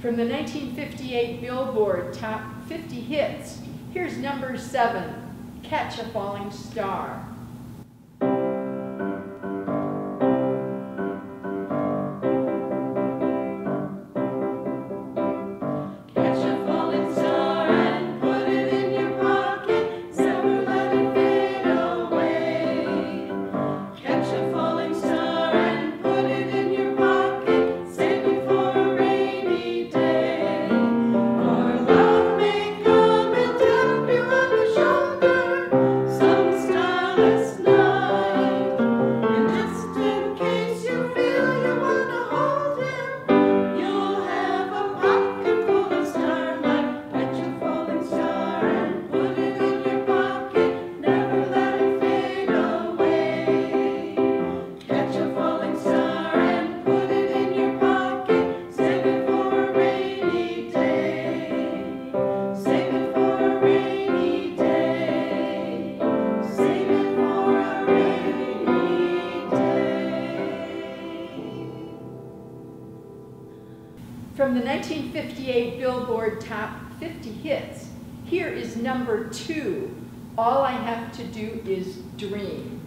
From the 1958 Billboard Top 50 Hits, here's number seven, Catch a Falling Star. From the 1958 Billboard Top 50 Hits, here is number two, All I Have to Do Is Dream.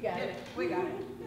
got it. We got it.